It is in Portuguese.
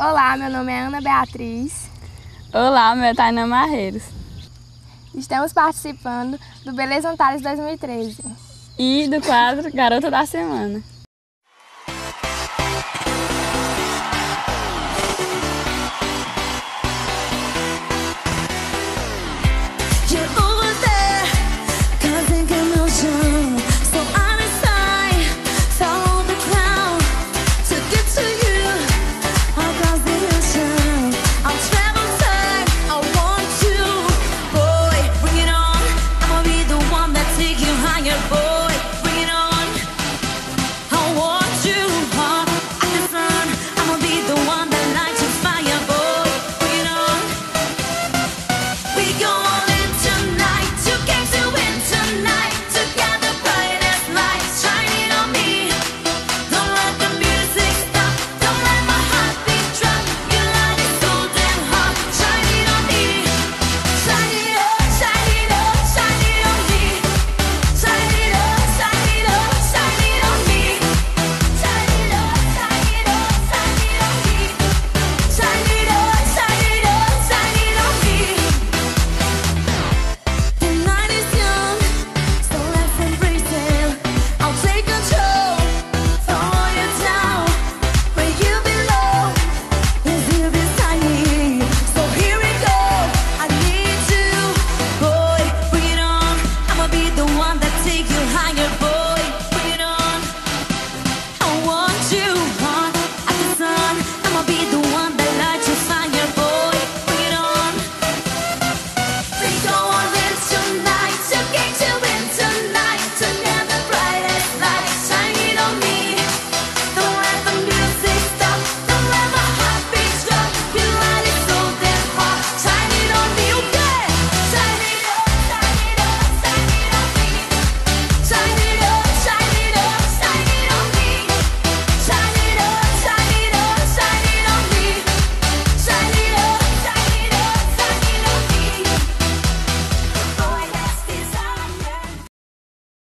Olá, meu nome é Ana Beatriz. Olá, meu é Tainá Marreiros. Estamos participando do Beleza Antares 2013. E do quadro Garota da Semana.